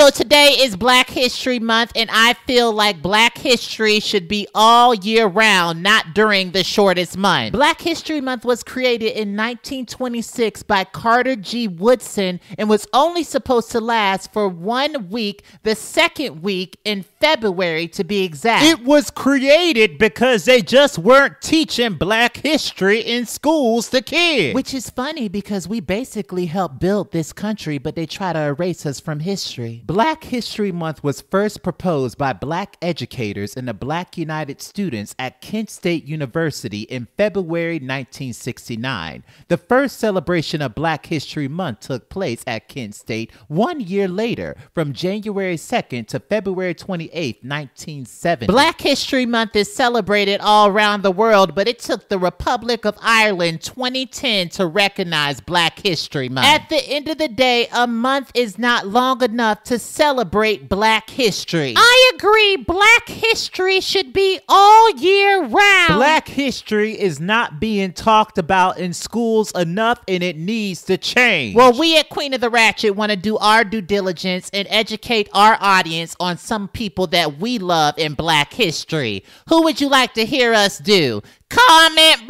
So today is Black History Month, and I feel like Black history should be all year round, not during the shortest month. Black History Month was created in 1926 by Carter G. Woodson and was only supposed to last for one week, the second week in February to be exact. It was created because they just weren't teaching black history in schools to kids. Which is funny because we basically helped build this country, but they try to erase us from history. Black History Month was first proposed by black educators and the Black United Students at Kent State University in February 1969. The first celebration of Black History Month took place at Kent State one year later, from January 2nd to February 28th, 1970. Black History Month is celebrated all around the world, but it took the Republic of Ireland 2010 to recognize Black History Month. At the end of the day, a month is not long enough to celebrate Black history. I agree, Black history should be all year round. Black history is not being talked about in schools enough and it needs to change. Well, we at Queen of the Ratchet want to do our due diligence and educate our audience on some people that we love in Black history. Who would you like to hear us do? Comment